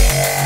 Yeah.